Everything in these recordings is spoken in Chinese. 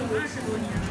有二十多年了。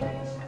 Thank you.